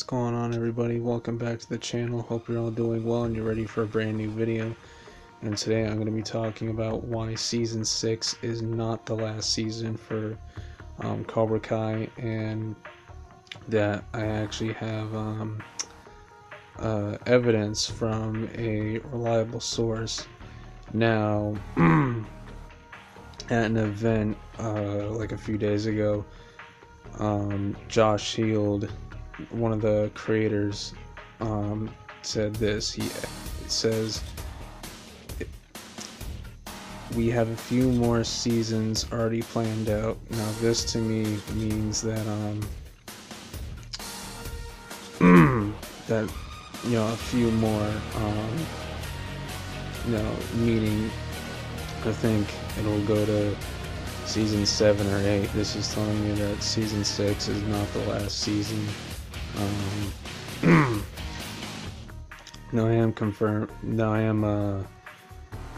What's going on everybody? Welcome back to the channel. Hope you're all doing well and you're ready for a brand new video. And today I'm going to be talking about why Season 6 is not the last season for um, Cobra Kai and that I actually have um, uh, evidence from a reliable source. Now, at an event uh, like a few days ago, um, Josh Heald, one of the creators, um, said this. He says, "We have a few more seasons already planned out." Now, this to me means that um, that you know a few more, um, you know, meaning I think it'll go to season seven or eight. This is telling me that season six is not the last season. Um, no, I am confirmed. No, I am uh,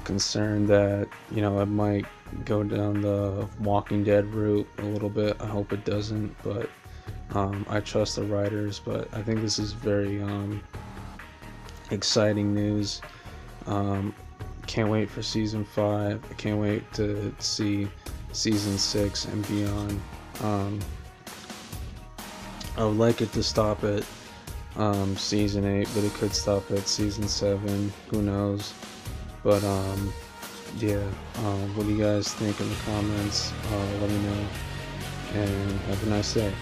concerned that you know it might go down the Walking Dead route a little bit. I hope it doesn't, but um, I trust the writers. But I think this is very um, exciting news. Um, can't wait for season five. I can't wait to see season six and beyond. Um, I would like it to stop at um, season eight, but it could stop at season seven. Who knows? But um, yeah. Um, what do you guys think in the comments? Uh, let me know, and have a nice day.